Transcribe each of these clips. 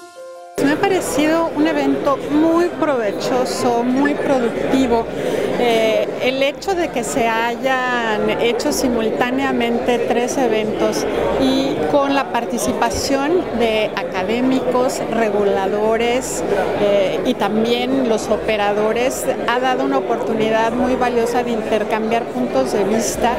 Thank you. Me ha parecido un evento muy provechoso, muy productivo. Eh, el hecho de que se hayan hecho simultáneamente tres eventos y con la participación de académicos, reguladores eh, y también los operadores ha dado una oportunidad muy valiosa de intercambiar puntos de vista,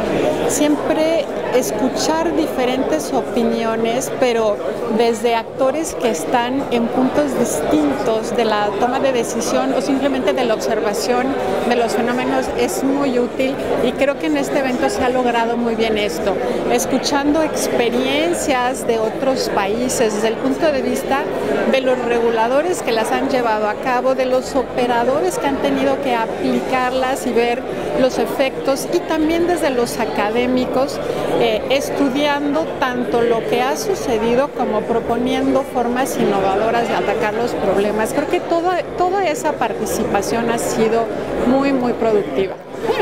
siempre escuchar diferentes opiniones, pero desde actores que están en puntos distintos de la toma de decisión o simplemente de la observación de los fenómenos es muy útil y creo que en este evento se ha logrado muy bien esto, escuchando experiencias de otros países desde el punto de vista de los reguladores que las han llevado a cabo, de los operadores que han tenido que aplicarlas y ver los efectos y también desde los académicos eh, estudiando tanto lo que ha sucedido como proponiendo formas innovadoras de atacar los problemas. Creo que toda, toda esa participación ha sido muy, muy productiva.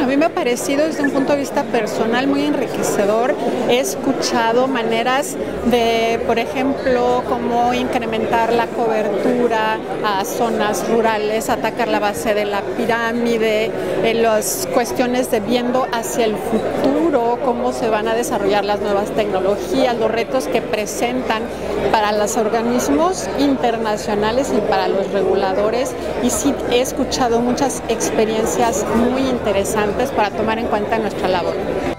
A mí me ha parecido desde un punto de vista personal muy enriquecedor. He escuchado maneras de, por ejemplo, cómo incrementar la cobertura a zonas rurales, atacar la base de la pirámide, eh, las cuestiones de viendo hacia el futuro, cómo se van a desarrollar las nuevas tecnologías, los retos que presentan para los organismos internacionales y para los reguladores. Y sí, he escuchado muchas experiencias muy interesantes para tomar en cuenta nuestra labor.